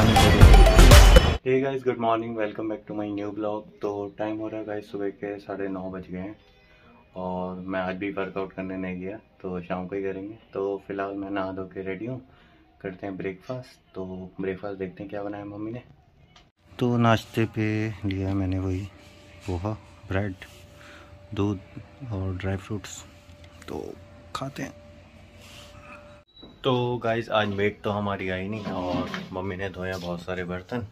Pani puri hey guys good morning welcome back to my new blog तो time हो रहा है guys सुबह के साढ़े नौ बज गए हैं। और मैं आज भी वर्कआउट करने नहीं गया तो शाम को ही करेंगे। तो फ़िलहाल मैं नहा धो के रेडी हूँ। करते हैं ब्रेकफास्ट तो ब्रेकफास्ट देखते हैं क्या बनाया मम्मी ने। तो नाश्ते पे लिया मैंने वही पोहा ब्रेड दूध और ड्राई फ्रूट्स तो खाते हैं। तो गाइस आज मेट तो हमारी आई नहीं और मम्मी ने धोया बहुत सारे बर्तन।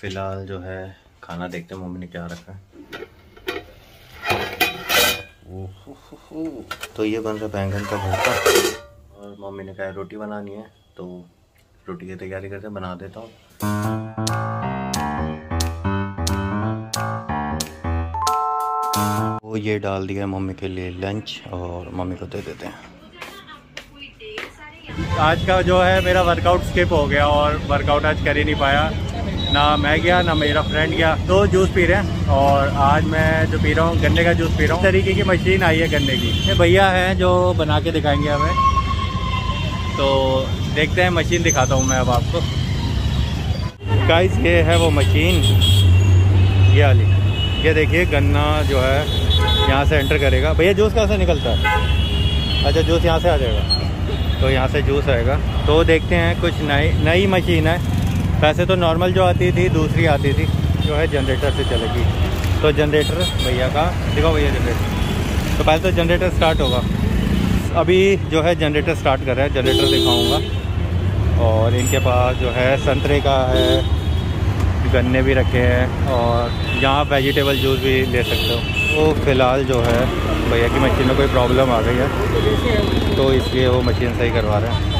फ़िलहाल जो है, खाना देखते हैं मम्मी ने क्या रखा है। तो ये बन रहा बैंगन का भरता और मम्मी ने कहा रोटी बनानी है तो रोटी की तैयारी करते बना देता हूँ। वो ये डाल दिया मम्मी के लिए लंच और मम्मी को दे देते हैं। आज का जो है मेरा वर्कआउट स्किप हो गया और वर्कआउट आज कर ही नहीं पाया। ना मैं गया, ना मेरा फ्रेंड गया। तो जूस पी रहे हैं और आज मैं जो पी रहा हूँ, गन्ने का जूस पी रहा हूँ। तरीके की मशीन आई है गन्ने की। ये भैया हैं जो बना के दिखाएँगे हमें। तो देखते हैं मशीन दिखाता हूँ मैं अब आपको। गाइस ये है वो मशीन ये वाली। ये देखिए, गन्ना जो है यहाँ से एंटर करेगा। भैया जूस कहाँ से निकलता है? अच्छा जूस यहाँ से आ जाएगा। तो यहाँ से जूस आएगा। तो देखते हैं, कुछ नई नई मशीन है। वैसे तो नॉर्मल जो आती थी, दूसरी आती थी, जो है जनरेटर से चलेगी। तो जनरेटर भैया का देखो भैया जनरेटर तो पहले तो जनरेटर स्टार्ट होगा। अभी जो है जनरेटर स्टार्ट कर रहा है जनरेटर दिखाऊँगा। और इनके पास जो है संतरे का है, गन्ने भी रखे हैं, और यहाँ वेजिटेबल जूस भी ले सकते हो। तो फ़िलहाल जो है, भैया की मशीन में कोई प्रॉब्लम आ गई है तो इसलिए वो मशीन सही करवा रहे हैं।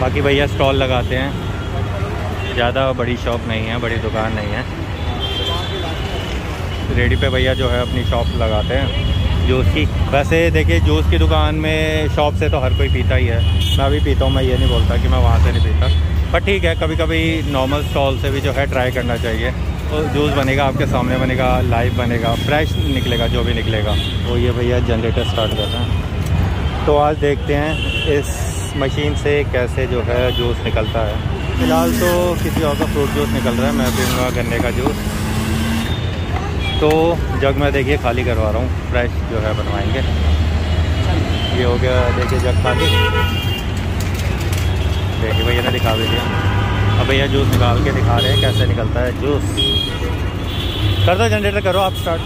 बाकी भैया स्टॉल लगाते हैं। ज़्यादा बड़ी शॉप नहीं है, बड़ी दुकान नहीं है। रेडी पे भैया जो है अपनी शॉप लगाते हैं। जूस की वैसे देखिए, जूस की दुकान में शॉप से तो हर कोई पीता ही है। मैं भी पीता हूँ, मैं ये नहीं बोलता कि मैं वहाँ से नहीं पीता। पर ठीक है कभी कभी नॉर्मल स्टॉल से भी जो है ट्राई करना चाहिए। तो जूस बनेगा, आपके सामने बनेगा लाइव बनेगा फ्रेश निकलेगा, जो भी निकलेगा। वो ये भैया जनरेटर स्टार्ट कर रहे हैं। तो आज देखते हैं इस मशीन से कैसे जो है जूस निकलता है। फ़िलहाल तो किसी और का फ्रूट जूस निकल रहा है, मैं पीऊँगा गन्ने का जूस तो जग मैं देखिए खाली करवा रहा हूँ फ्रेश जो है बनवाएँगे। ये हो गया, देखिए जग खाली। देखिए भैया ने दिखा दिया। अब भैया जूस निकाल के दिखा रहे हैं कैसे निकलता है जूस। कर दो जनरेटर करो आप स्टार्ट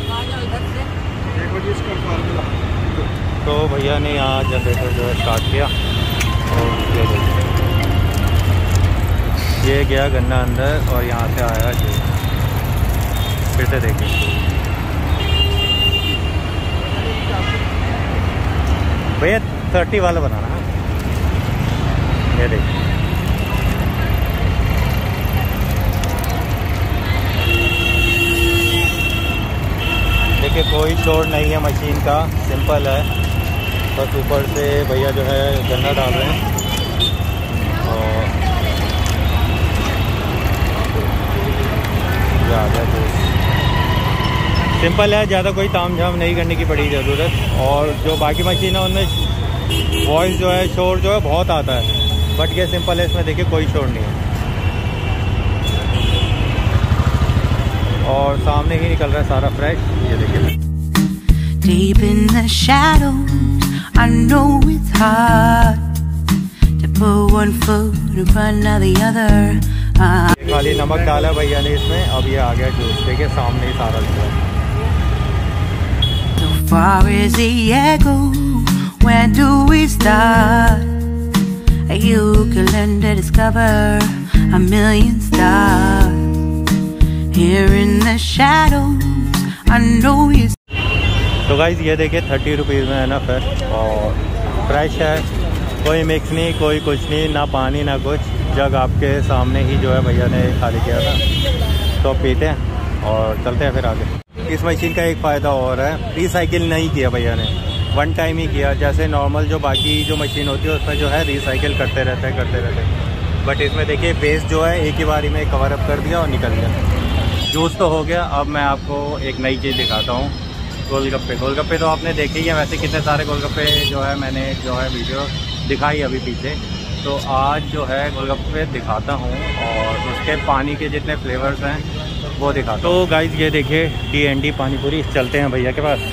तो भैया ने यहाँ जनरेटर जो है स्टार्ट किया। और ये देखिए ये गया गन्ना अंदर और यहाँ से आया जूस। फिर से देखिए। भैया थर्टी वाला बनाना। है ये देखिए। देखिए, कोई शोर नहीं है मशीन का। सिंपल है। बस ऊपर से भैया जो है गन्ना डाल रहे हैं। और जूस सिंपल है, ज़्यादा कोई ताम झाम नहीं करने की पड़ी ज़रूरत। और जो बाकी मशीन है, उनमें वॉइस जो है, शोर जो है, बहुत आता है। बट ये सिंपल है, इसमें देखिए, कोई शोर नहीं है। और सामने ही निकल रहा है सारा फ्रेश ये देखिए Deep in the shadows, I know it's hard to put one foot in front of the other. Uh, खाली नमक डाला भैया ने इसमें अब ये आ गया जूस देखिए सामने ही सारा निकला So far as the echo, when do we start? You can learn to discover a million stars. Here in the shadows, I know you. तो गाइज़ ये देखिए थर्टी रुपीज़ में है ना फिर और फ्रेश है। कोई मिक्स नहीं कोई कुछ नहीं ना पानी ना कुछ। जग आपके सामने ही जो है भैया ने खाली किया था। तो पीते हैं और चलते हैं फिर आगे। इस मशीन का एक फ़ायदा और है। रिसाइकिल नहीं किया भैया ने। वन टाइम ही किया। जैसे नॉर्मल जो बाकी जो मशीन होती है उसमें जो है रिसाइकिल करते रहते हैं करते रहते हैं। बट इसमें देखिए बेस जो है एक ही बारी में कवर अप कर दिया और निकल गया। जूस तो हो गया, अब मैं आपको एक नई चीज़ दिखाता हूँ, गोलगप्पे। गोलगप्पे तो आपने देखे ही हैं, वैसे कितने सारे गोलगप्पे जो है, मैंने जो है वीडियो दिखाई अभी पीछे। तो आज जो है गोलगप्पे दिखाता हूँ और उसके पानी के जितने फ्लेवर्स हैं, वो दिखाता तो गाइज़ ये देखिए डी एन डी पानीपुरी चलते हैं भैया के पास।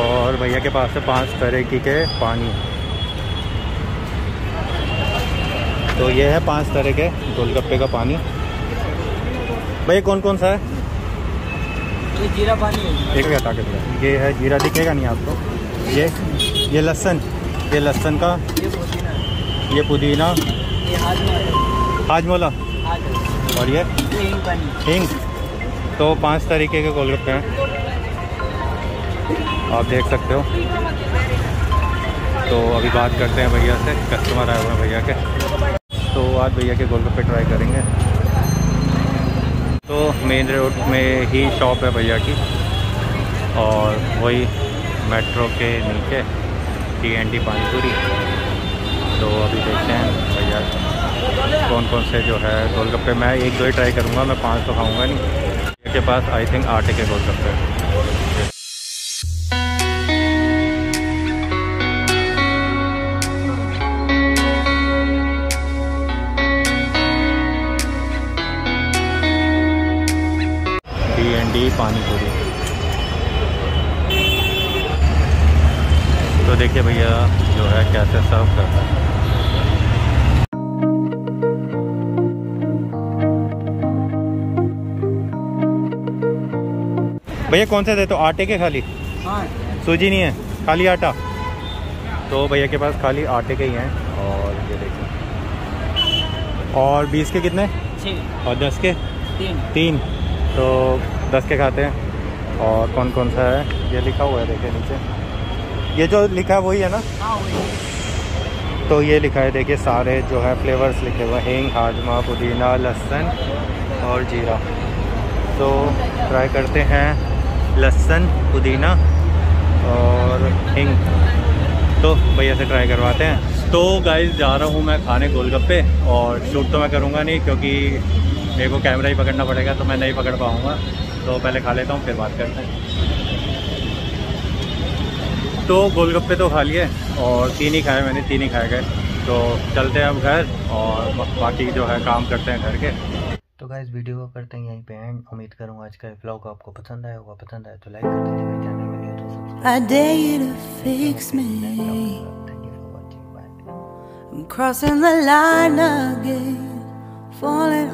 और भैया के पास से पाँच तरह की पानी। तो ये है पाँच तरह के गोलगप्पे का पानी। भैया कौन कौन सा है? ये जीरा पानी है। एक हटा के ये है जीरा दिखेगा नहीं आपको? ये ये लहसन। ये लहसन का। ये पुदीना हाजमोला। और ये? हिंग तो पाँच तरीके के गोलगप्पे हैं। आप देख सकते हो। तो अभी बात करते हैं भैया से कस्टमर आए हुए हैं भैया के। तो आज भैया के गोलगप्पे ट्राई करेंगे। तो मेन रोड में ही शॉप है भैया की। और वही मेट्रो के नीचे टी एन टी पानीपुरी। तो अभी देखते हैं भैया कौन कौन से जो है गोलगप्पे मैं एक दो ही ट्राई करूँगा, मैं पाँच तो खाऊँगा नहीं। के पास आई थिंक आटे के गोलगप्पे देखिए भैया जो है कैसे सर्व करता है। भैया कौन से दे तो आटे के खाली? हाँ। सूजी नहीं है? खाली आटा? तो भैया के पास खाली आटे के ही हैं। और ये देखिए। और बीस के कितने? और दस के? तीन। तीन। तो दस के खाते हैं। और कौन कौन सा है? ये लिखा हुआ है देखिए नीचे। ये जो लिखा है वही है ना? हाँ वही। तो ये लिखा है देखिए सारे जो है फ्लेवर्स लिखे हुए हैं हींग हाजमा पुदीना लहसन और जीरा। तो ट्राई करते हैं लहसन पुदीना और हिंग। तो भैया से ट्राई करवाते हैं। तो गाइस जा रहा हूँ मैं खाने गोलगप्पे और शूट तो मैं करूँगा नहीं क्योंकि मेरे को कैमरा ही पकड़ना पड़ेगा तो मैं नहीं पकड़ पाऊँगा। तो पहले खा लेता हूँ फिर बात करते हैं। तो गोलगप्पे तो खा लिए और तीन ही खाए मैंने तीन ही खाए गए। तो चलते हैं अब घर और बाकी जो है काम करते हैं घर के। तो गाइस वीडियो को करते हैं यहीं पे एंड उम्मीद करूँगा आज का व्लॉग आपको पसंद आया होगा। पसंद आया तो लाइक कर दीजिएगा चैनल में तो I dare you to fix me. I'm crossing the line again, falling